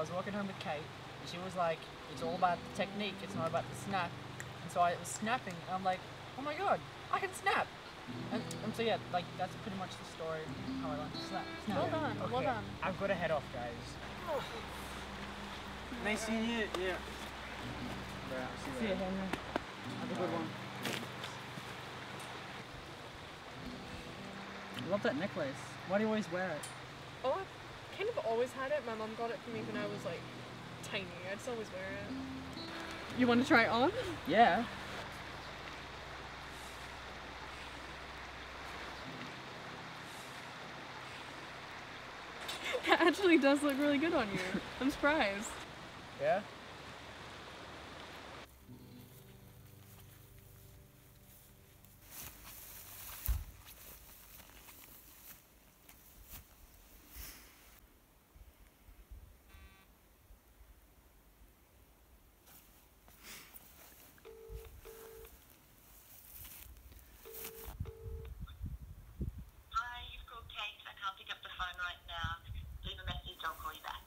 So I was walking home with Kate, and she was like, "It's all about the technique. It's not about the snap." And so I was snapping, and I'm like, "Oh my god, I can snap!" And, and so yeah, like that's pretty much the story how I learned to snap. snap. Well done, well done. I've got to head off, guys. Nice seeing you. Yeah. See you, Henry. Have a good one. I love that necklace. Why do you always wear it? Oh, I kind of always had it. My mom got it for me when I was like tiny. I just always wear it. You want to try it on? Yeah. It actually does look really good on you. I'm surprised. Yeah? Hi, you've called Kate. I can't pick up the phone right now. Leave a message, I'll call you back.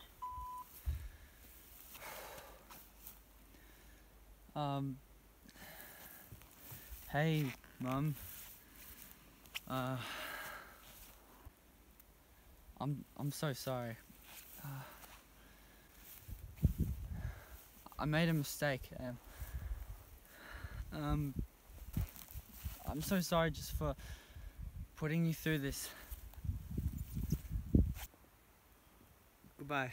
Um. Hey, mum. Uh. I'm I'm so sorry. Uh, I made a mistake. Um, um. I'm so sorry just for putting you through this. Goodbye.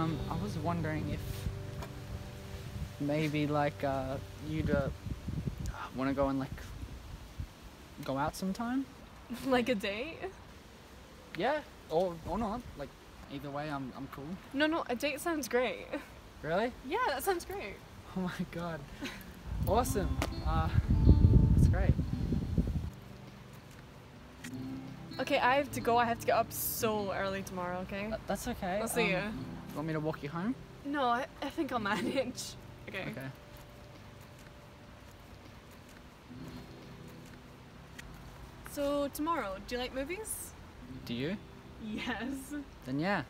Um, I was wondering if maybe like uh, you'd uh, want to go and like go out sometime. like a date? Yeah, or or not. Like either way, I'm I'm cool. No, no, a date sounds great. Really? Yeah, that sounds great. Oh my god, awesome. Uh, that's great. Okay, I have to go. I have to get up so early tomorrow, okay? Th- That's okay. I'll see you. Um, Want me to walk you home? No, I, I think I'll manage. Okay. Okay. So, tomorrow, do you like movies? Do you? Yes. Then yeah,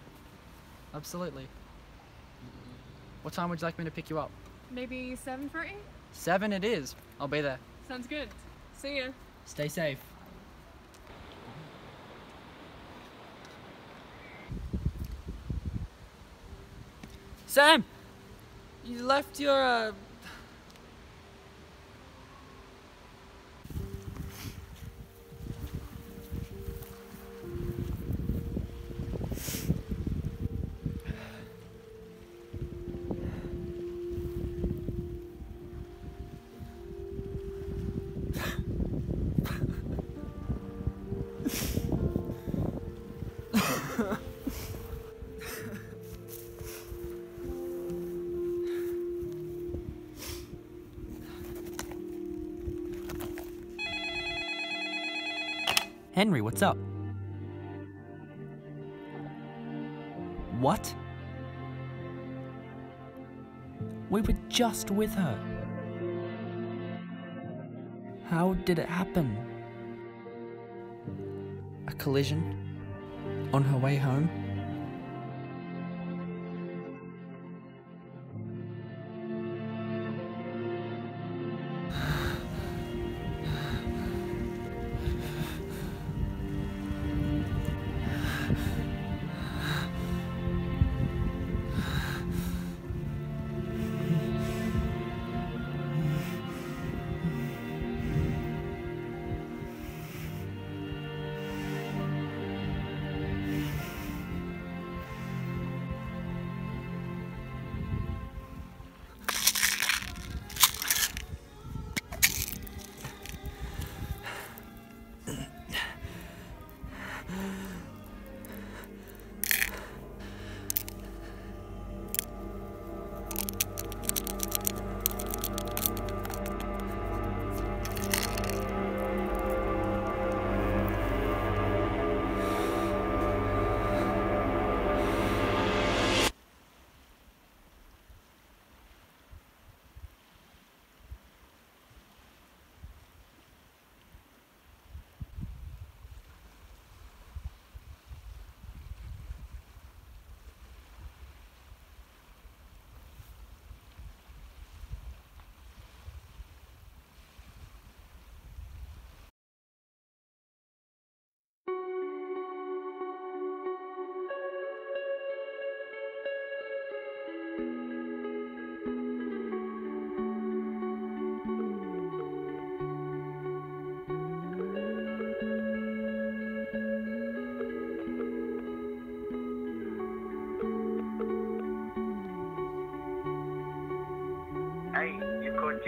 absolutely. What time would you like me to pick you up? Maybe 7.30? Seven it is. I'll be there. Sounds good. See ya. Stay safe. Sam! You left your uh Henry, what's up? What? We were just with her. How did it happen? A collision? On her way home?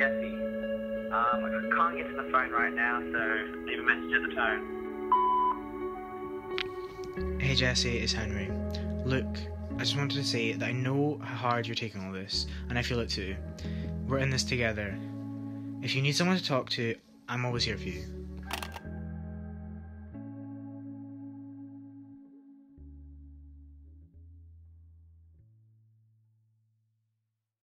Jesse. Um, I can't get to the phone right now, so leave a message at the tone. Hey Jesse, it's Henry. Look, I just wanted to say that I know how hard you're taking all this, and I feel it too. We're in this together. If you need someone to talk to, I'm always here for you.